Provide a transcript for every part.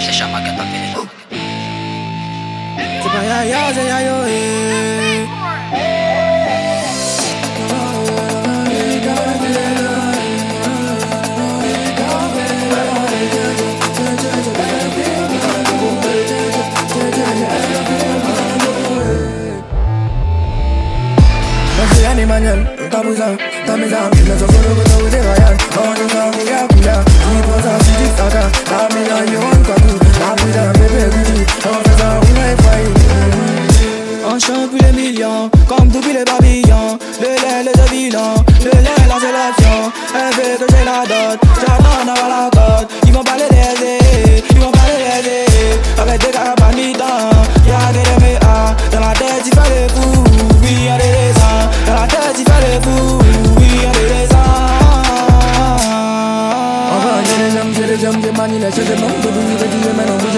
se chama que é pra ver. Tipo, ai, ai, ai, ai, ai, Mañana, está muy sano, está muy sano, me hace solo que millions Comme depuis les pavillons Le lait, le vilain Le lait, là c'est l'option Elle veut que j'ai la dot J'attends d'avoir la cote. Ils vont pas les léser Ils vont pas les léser. Avec des pas mi-temps Y'a des méas Dans la tête il fait les fous Oui y'a des dessins Dans la tête il fait les fous Oui y'a des dessins Enfin j'ai des jambes, j'ai des jambes, j'ai manie les choses le la j'ai des des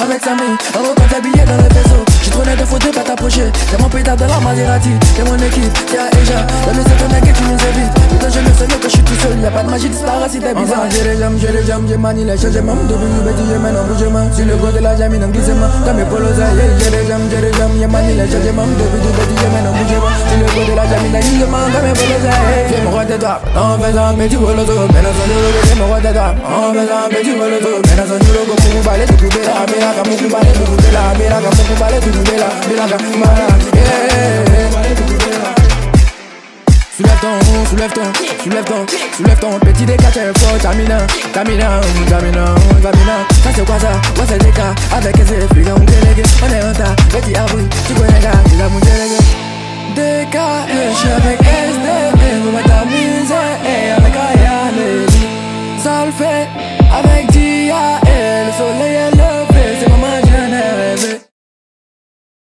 Avec sa mine On recompte billets dans le vaisseau trop net de faudrait pas t'approcher C'est mon pétard de la Maserati C'est mon équipe C'est à Eja Dans le second que tu nous évites Putain je le sais que je suis tout seul Y'a pas de magie disparaît si t'es bizarre J'ai les jambes, j'ai les jambes, j'ai manie les choses J'ai même de bouger, bêtis, j'ai maintenant bougement Sur le côté de la jamie dans glissement Comme mes polos J'ai les jambes, j'ai les jambes, j'ai manie les choses J'ai même de bouger, bêtis, j'ai le côté de la jamie dans glissement Comme mes polos à J'ai mon roi En faisant bolozo Mais dans son mon roi de toi En faisant bolozo Mais dans son couper là Mais là, tout couper là Mais là, tout couper là Mais là, comme yeah Soulève ton, soulève ton, soulève ton, soulève ton petit décatché fort, Tamina, Tamina, Tamina,